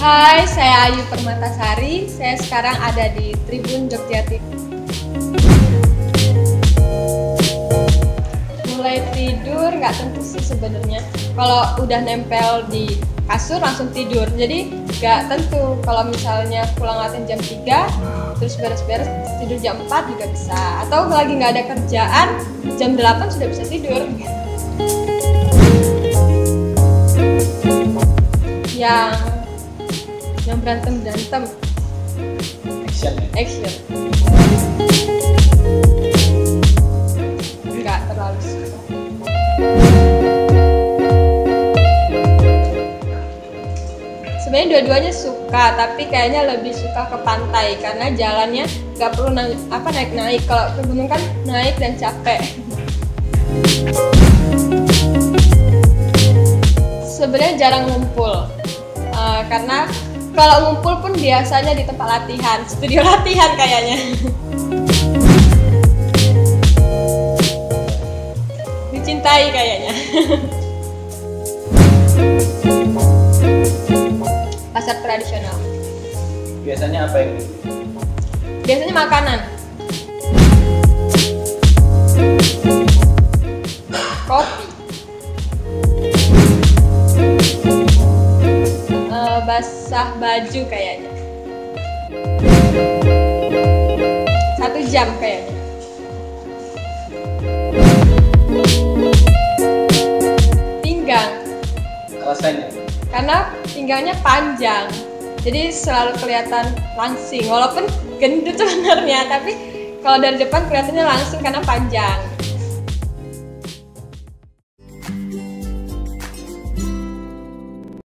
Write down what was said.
Hai, saya Ayu Permatasari. Saya sekarang ada di Tribun Jogja TV. Mulai tidur nggak tentu sih sebenarnya. Kalau udah nempel di kasur langsung tidur. Jadi nggak tentu. Kalau misalnya pulang latihan jam 3, terus beres-beres tidur jam 4 juga bisa. Atau lagi nggak ada kerjaan, jam 8 sudah bisa tidur. Yang yang berantem berantem. Action. Ya action. Nggak terlalu suka. Sebenarnya dua-duanya suka tapi kayaknya lebih suka ke pantai karena jalannya nggak perlu naik apa naik naik kalau ke gunung kan naik dan capek. Sebenarnya jarang ngumpul Uh, karena kalau ngumpul pun biasanya di tempat latihan, studio latihan kayaknya. Dicintai kayaknya. Pasar tradisional. biasanya apa yang Biasanya makanan. Basah baju kayaknya. Satu jam kayaknya. Pinggang. alasannya karena pinggangnya panjang jadi selalu kelihatan langsing walaupun gendut sebenarnya tapi kalau dari depan kelihatannya langsing karena panjang